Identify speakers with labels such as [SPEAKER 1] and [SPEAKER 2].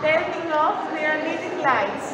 [SPEAKER 1] turning off their leading lights.